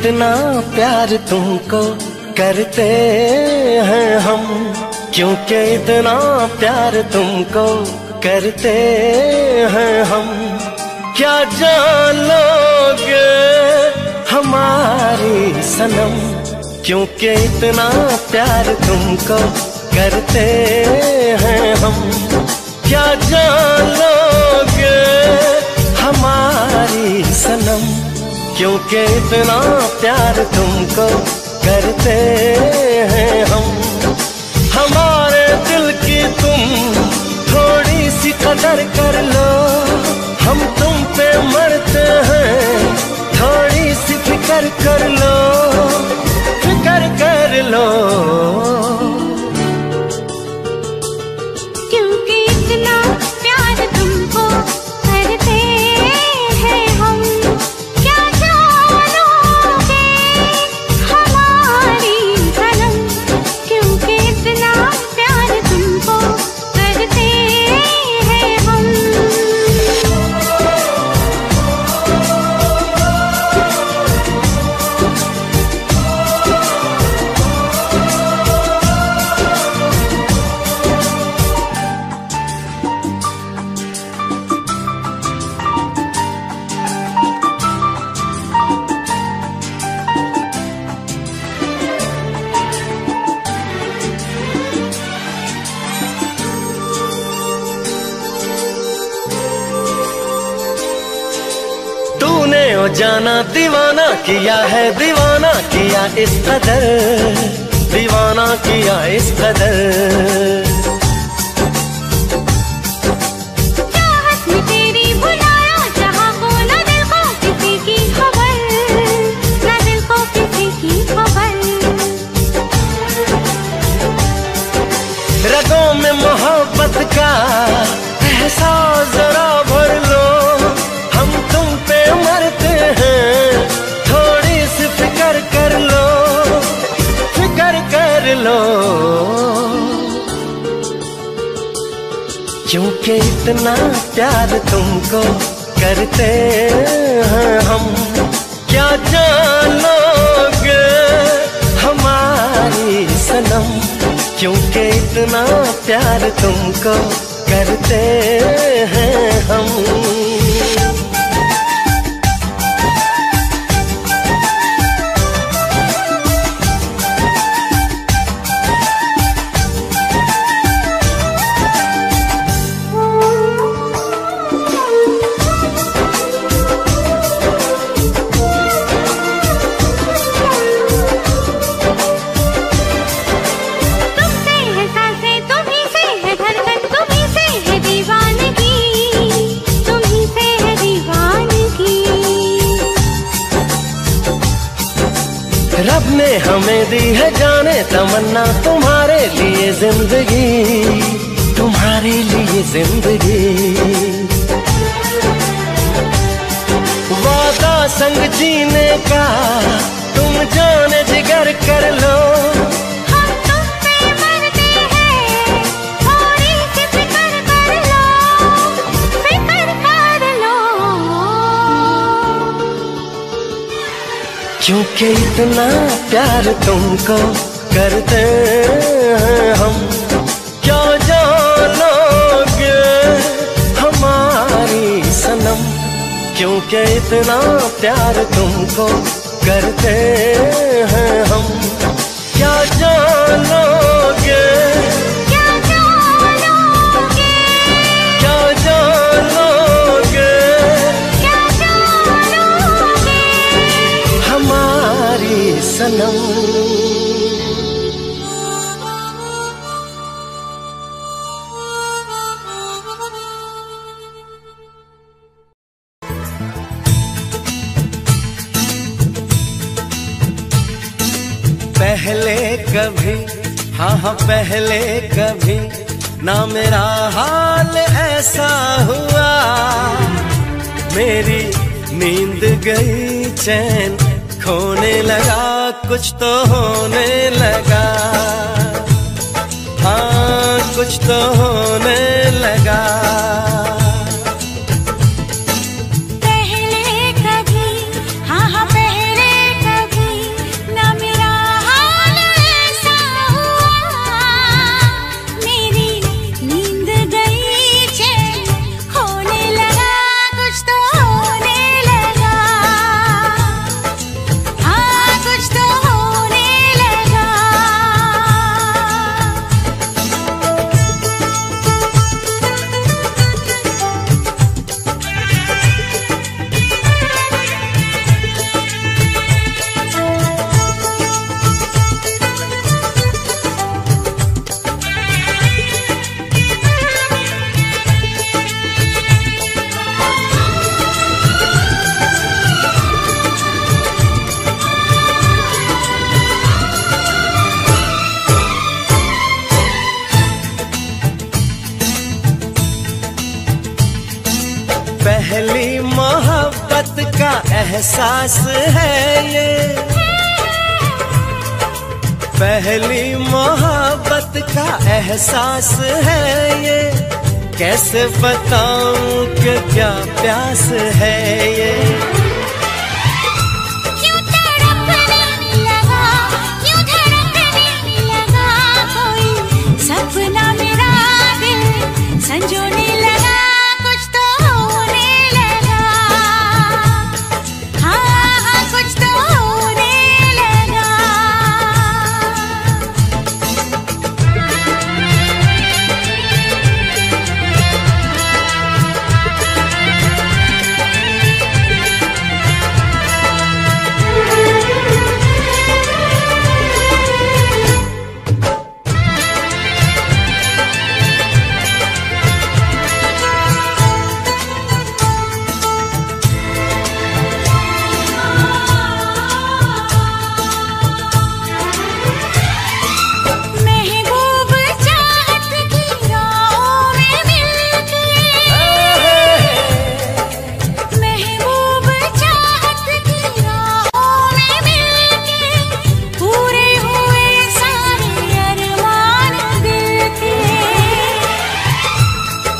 इतना प्यार तुमको करते हैं हम। क्योंकि इतना प्यार तुमको करते हैं हम? क्या जान लोगे हमारी सनम? क्योंकि इतना प्यार तुमको करते हैं हम? क्या जान क्योंकि इतना प्यार तुमको करते हैं हम। हमारे दिल की तुम थोड़ी सी कदर कर लो। हम तुम पे मरते हैं थोड़ी सी फ़िक्र कर लो। फ़िक्र कर लो। जाना दीवाना किया है दीवाना किया इस कदर दीवाना किया इस कदर। में तेरी बुलाया जहाँ को न दिल को किसी की खबर न दिल को किसी की खबर। रगों में मोहब्बत का एहसास जरा क्योंकि इतना प्यार तुमको करते हैं हम। क्या जानोगे हमारी सनम? क्योंकि इतना प्यार तुमको करते हैं हम। संग जीने का तुम जाने जिगर कर लो। हम तुम पे मरते हैं थोड़ी सी फ़िक्र कर लो फ़िक्र कर लो। क्योंकि इतना प्यार तुमको करते हैं हम। क्योंकि इतना प्यार तुमको करते हैं हम। क्या जानोगे पहले कभी ना मेरा हाल ऐसा हुआ। मेरी नींद गई, चैन खोने लगा, कुछ तो होने लगा। हाँ कुछ तो होने लगा। एहसास है ये। पहली मोहब्बत का एहसास है ये। कैसे बताऊँ कि क्या प्यास है ये?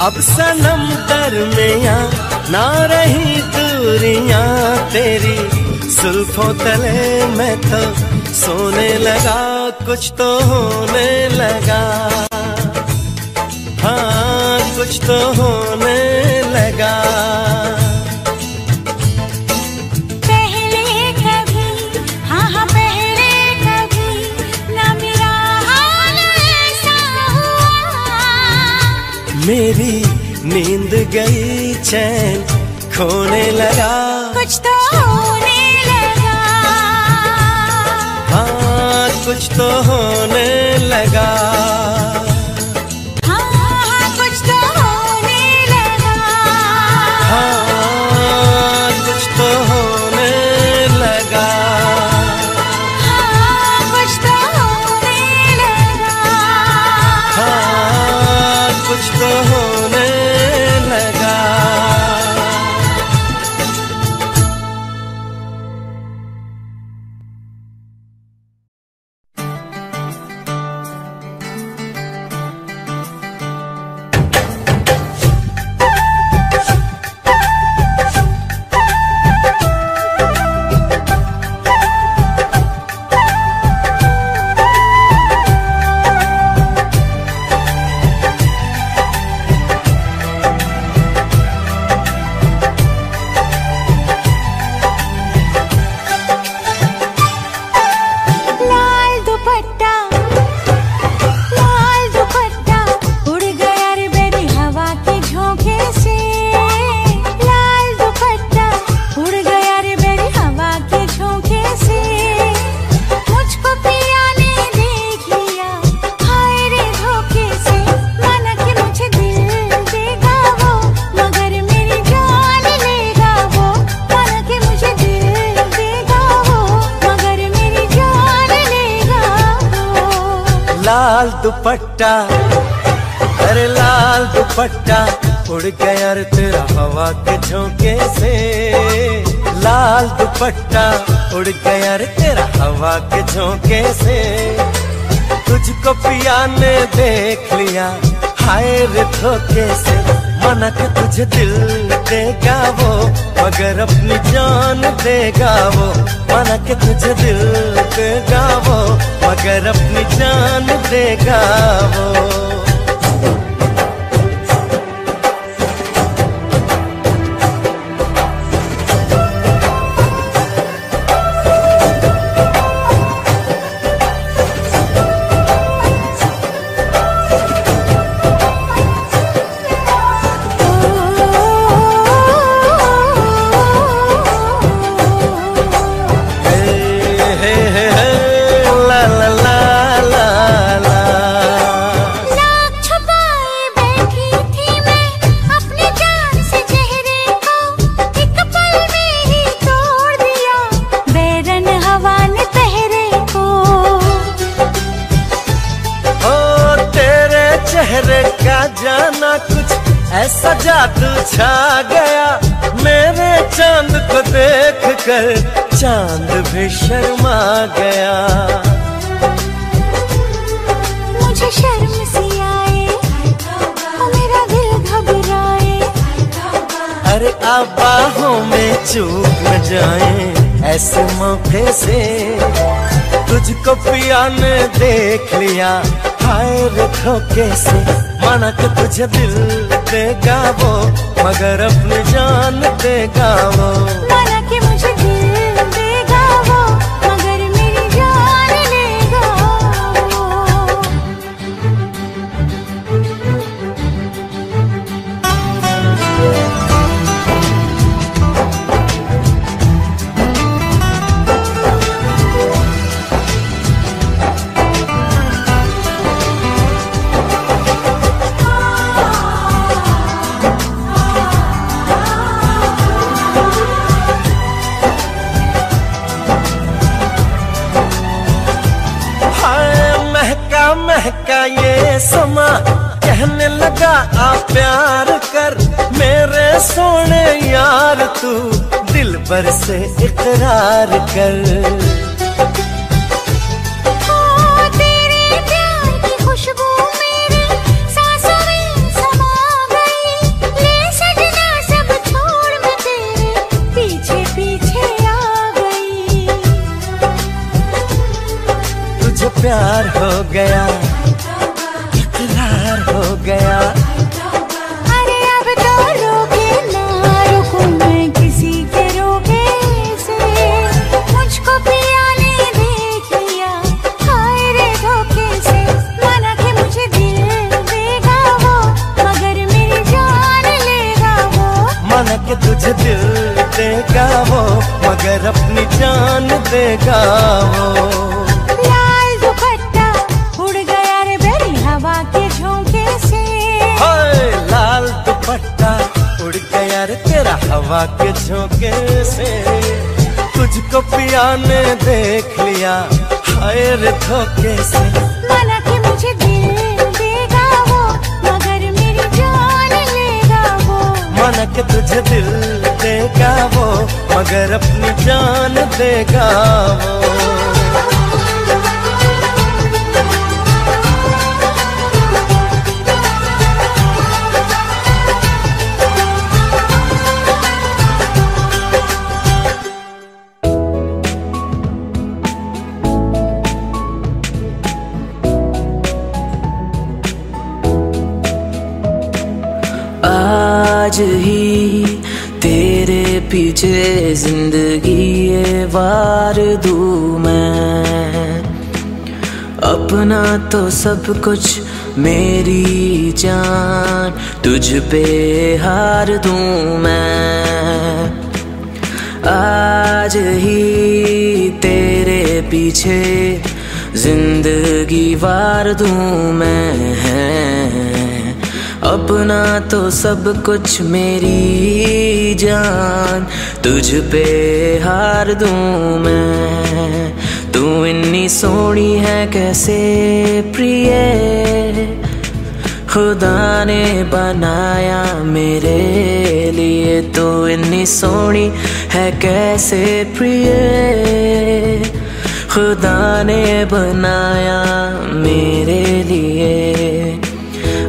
अब सनम दरमिया ना रही दूरियाँ तेरी। सुल्फों तले मैं तो सोने लगा, कुछ तो होने लगा। हाँ कुछ तो होने लगा। मेरी नींद गई चैन खोने लगा। कुछ तो होने लगा। हाँ कुछ तो होने लगा। दुपट्टा अरे लाल दुपट्टा उड़ गया तेरा हवा के झोंके से। लाल दुपट्टा उड़ गया तेरा हवा के झोंके से। तुझको पिया ने देख लिया हाय रे धोखे से के तुझे दिल देगा वो, मगर अपनी जान देगा वो मना के तुझे दिल देगा वो, मगर अपनी जान देगा वो। चेहरे का जाना कुछ? ऐसा जादू छा गया। मेरे चाँद को देख कर चाँद भी शर्मा गया। मुझे शर्म सी आए मेरा दिल घबराए। अरे आप बाहों में चूक न जाए ऐसे मौके से। तुझको पिया ने देख लिया हाय रे धोखे से माना कि तुझे दिल देगा वो मगर अपनी जान देगा वो। तू दिल पर से इकरार कर। प्यार खुशबू मेरी सांसों में समा गई। ले सजना सब छोड़ मैं तेरे पीछे पीछे आ गई। तुझे प्यार हो गया इकरार हो गया। तुझको पिया ने देख लिया। हाय रे धोखे से माना कि मुझे दिल देगा वो मगर मेरी जान लेगा वो। मन कि तुझे दिल देगा वो मगर अपनी जान देगा वो। पीछे ज़िंदगी ये वार दू मैं। अपना तो सब कुछ मेरी जान, तुझ पे हार दूँ मैं। आज ही तेरे पीछे ज़िंदगी वार दूँ मैं अपना तो सब कुछ मेरी जान। तुझ पे हार दूँ मैं। तू इन्नी सोनी है कैसे प्रिय? खुदा ने बनाया मेरे लिए। तू इन्नी सोनी है कैसे प्रिय? खुदा ने बनाया मेरे लिए।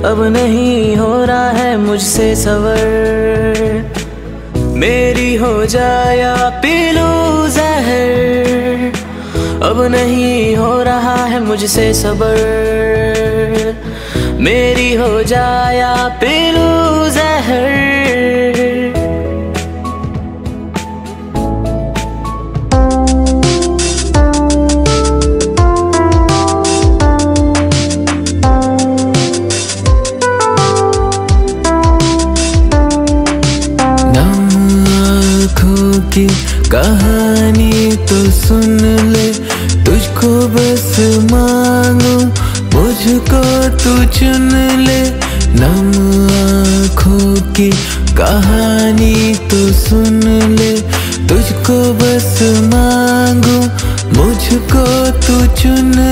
अब नहीं हो रहा है मुझसे सवर मेरी हो जाया पीलू जहर। अब नहीं हो रहा है मुझसे सबर। मेरी हो जाया पीलू जहर।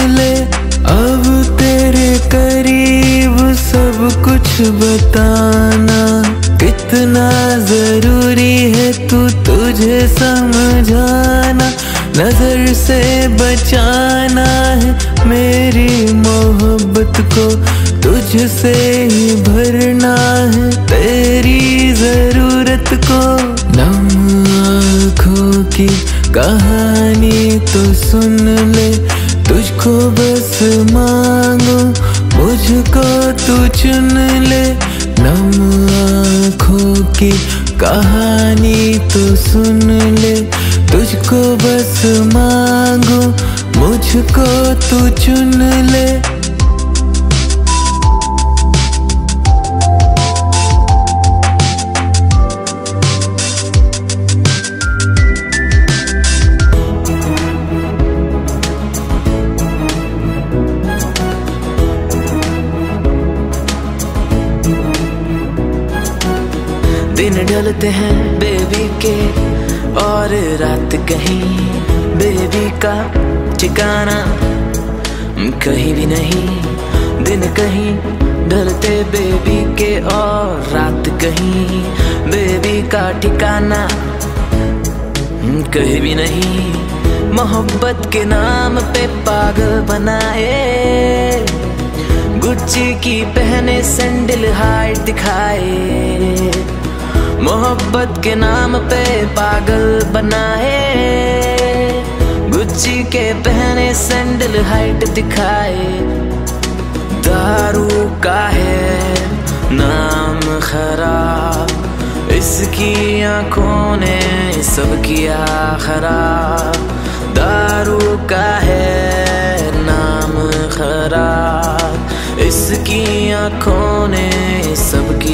ले अब तेरे करीब सब कुछ बताना। कितना ज़रूरी है तू तुझे समझाना। नज़र से बचाना है मेरी मोहब्बत को। तुझसे ही भरना है तेरी ज़रूरत को। नम आँखों की कहानी तो सुन ले तुझको बस मांगो, मुझको तू चुन ले। नम आँखों की कहानी तू सुन ले। तुझको बस मांगो, मुझको तू चुन ले। ढलते हैं बेबी के, और रात कहीं बेबी का ठिकाना कहीं भी नहीं। दिन कहीं ढलते बेबी के, और रात कहीं बेबी का ठिकाना कहीं भी नहीं। मोहब्बत के नाम पे पागल बनाए गुच्ची की पहने सैंडल हाइट दिखाए। मोहब्बत के नाम पे पागल बना है। गुच्ची के पहने सैंडल हाइट दिखाए। दारू का है नाम खराब। इसकी आँखों ने सब किया खराब। दारू का है नाम खराब। इसकी आँखों ने